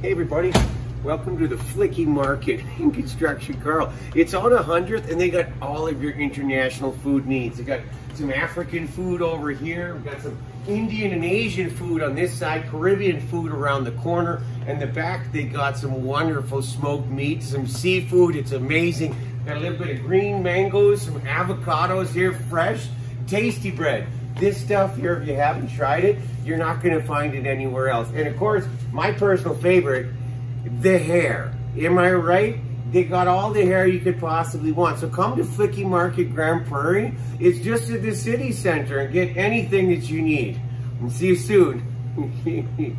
Hey everybody, welcome to the Flicky Market in Construction Carl. It's on 100th and they got all of your international food needs. They got some African food over here, we got some Indian and Asian food on this side, Caribbean food around the corner, and the back they got some wonderful smoked meat, some seafood, it's amazing. Got a little bit of green mangoes, some avocados here, fresh, tasty bread. This stuff here, if you haven't tried it, you're not gonna find it anywhere else. And of course, my personal favorite, the hair. Am I right? They got all the hair you could possibly want. So come to Flicky Market Grande Prairie. It's just at the city center and get anything that you need. And see you soon.